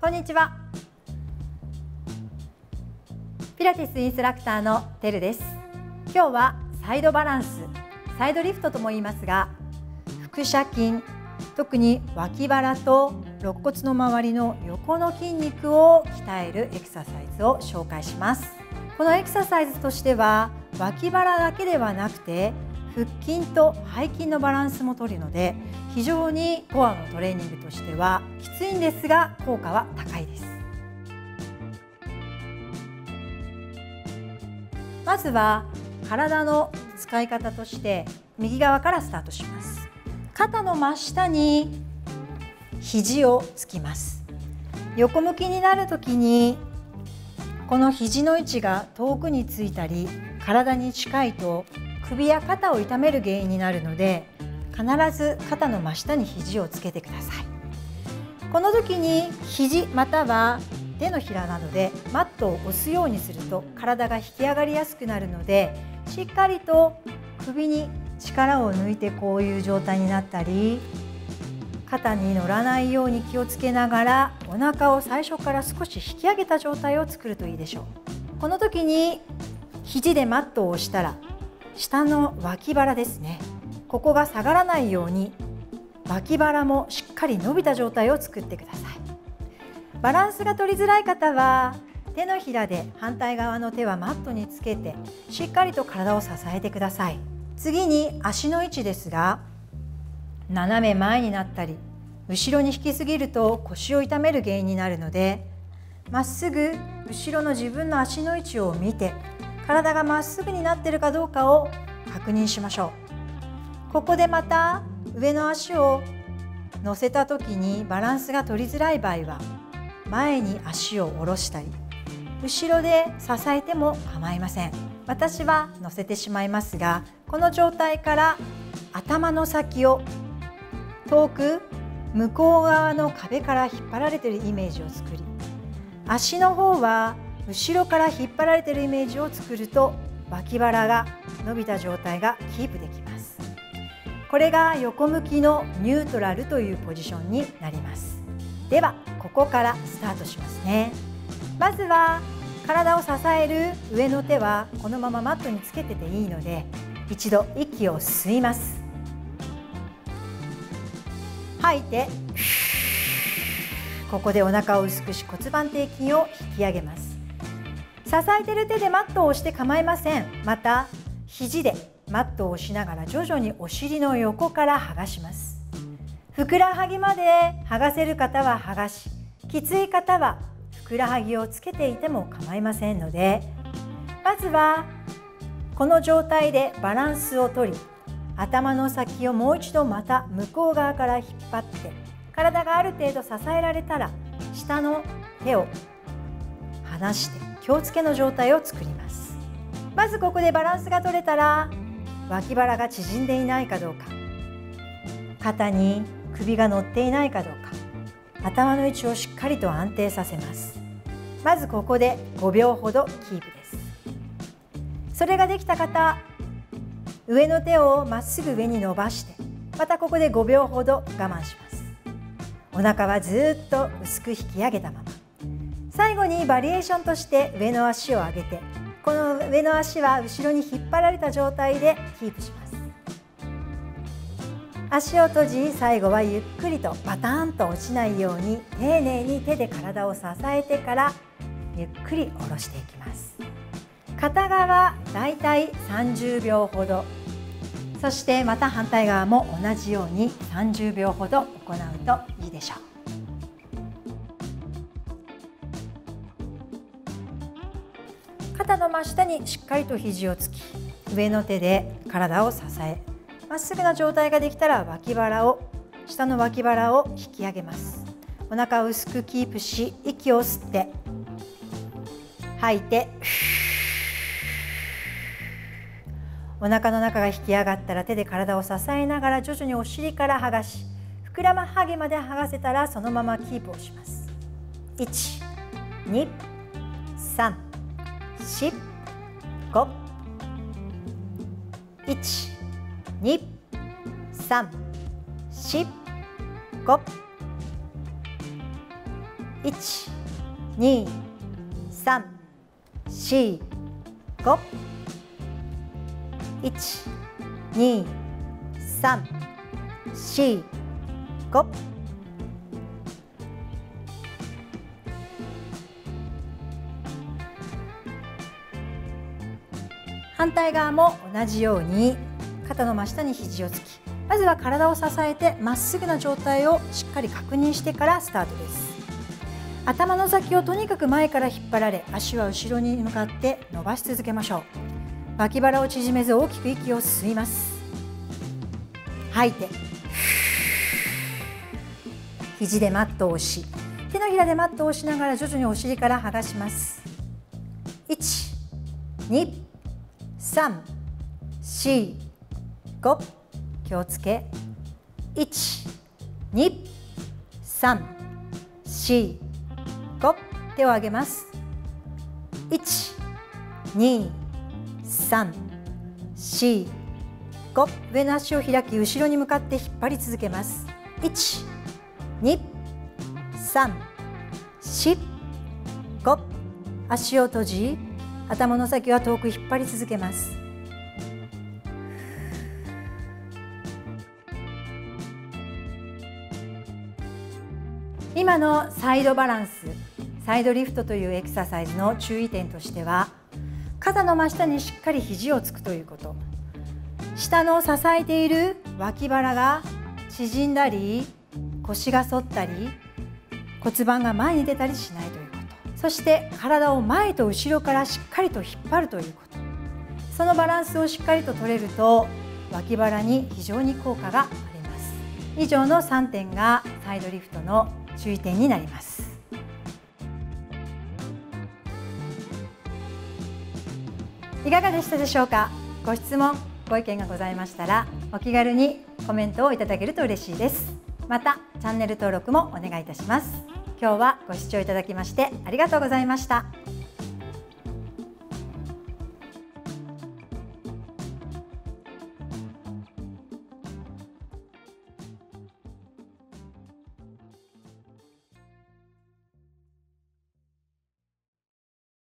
こんにちは。ピラティスインストラクターのてるです。今日はサイドバランスサイドリフトとも言いますが腹斜筋特に脇腹と肋骨の周りの横の筋肉を鍛えるエクササイズを紹介します。このエクササイズとしては脇腹だけではなくて腹筋と背筋のバランスも取るので非常にコアのトレーニングとしてはきついんですが効果は高いです。まずは体の使い方として右側からスタートします。肩の真下に肘をつきます。横向きになる時にこの肘の位置が遠くについたり体に近いと首や肩を痛める原因になるので必ず肩の真下に肘をつけてください。この時に肘または手のひらなどでマットを押すようにすると体が引き上がりやすくなるのでしっかりと首に力を抜いてこういう状態になったり肩に乗らないように気をつけながらお腹を最初から少し引き上げた状態を作るといいでしょう。この時に肘でマットを押したら下の脇腹ですね。ここが下がらないように脇腹もしっかり伸びた状態を作ってください。バランスが取りづらい方は手のひらで反対側の手はマットにつけてしっかりと体を支えてください。次に足の位置ですが斜め前になったり後ろに引きすぎると腰を痛める原因になるのでまっすぐ後ろの自分の足の位置を見て体がまっすぐになっているかどうかを確認しましょう。ここでまた上の足を乗せた時にバランスが取りづらい場合は前に足を下ろしたり後ろで支えても構いません。私は乗せてしまいますがこの状態から頭の先を遠く向こう側の壁から引っ張られているイメージを作り足の方は後ろから引っ張られているイメージを作ると脇腹が伸びた状態がキープできます。これが横向きのニュートラルというポジションになります。ではここからスタートしますね。まずは体を支える上の手はこのままマットにつけてていいので一度息を吸います。吐いてここでお腹を薄くし骨盤底筋を引き上げます。支えてる手でマットを押して構いません。また肘でマットを押しながら徐々にお尻の横から剥がします。ふくらはぎまで剥がせる方は剥がしきつい方はふくらはぎをつけていても構いませんのでまずはこの状態でバランスをとり頭の先をもう一度また向こう側から引っ張って体がある程度支えられたら下の手を離して気をつけの状態を作ります。まずここでバランスが取れたら脇腹が縮んでいないかどうか。肩に首が乗っていないかどうか。頭の位置をしっかりと安定させます。まずここで5秒ほどキープです。それができた方上の手をまっすぐ上に伸ばしてまたここで5秒ほど我慢します。お腹はずっと薄く引き上げたまま。最後にバリエーションとして上の足を上げてこの上の足は後ろに引っ張られた状態でキープします。足を閉じ最後はゆっくりとバターンと落ちないように丁寧に手で体を支えてからゆっくり下ろしていきます。片側だいたい30秒ほど。そしてまた反対側も同じように30秒ほど行うといいでしょう。肩の真下にしっかりと肘をつき上の手で体を支えまっすぐな状態ができたら脇腹を下の脇腹を引き上げます。お腹を薄くキープし息を吸って吐いてお腹の中が引き上がったら手で体を支えながら徐々にお尻から剥がし膨らまはぎまで剥がせたらそのままキープをします。1 2 3 4 5 1 2 3 4 5 1 2 3 4 5 1 2 3 4 5反対側も同じように肩の真下に肘をつきまずは体を支えてまっすぐな状態をしっかり確認してからスタートです。頭の先をとにかく前から引っ張られ足は後ろに向かって伸ばし続けましょう。脇腹を縮めず大きく息を吸います。吐いて肘でマットを押し手のひらでマットを押しながら徐々にお尻から剥がします。1 2 3 4 5気をつけ。1 2 3 4 5手を上げます。1 2 3 4 5上の足を開き後ろに向かって引っ張り続けます。1 2 3 4 5足を閉じ頭の先は遠く引っ張り続けます。今のサイドバランスサイドリフトというエクササイズの注意点としては肩の真下にしっかり肘をつくということ。下の支えている脇腹が縮んだり腰が反ったり骨盤が前に出たりしないとそして体を前と後ろからしっかりと引っ張るということ。そのバランスをしっかりと取れると脇腹に非常に効果があります。以上の3点がサイドリフトの注意点になります。いかがでしたでしょうか？ご質問ご意見がございましたらお気軽にコメントをいただけると嬉しいです。またチャンネル登録もお願いいたします。今日はご視聴いただきましてありがとうございました。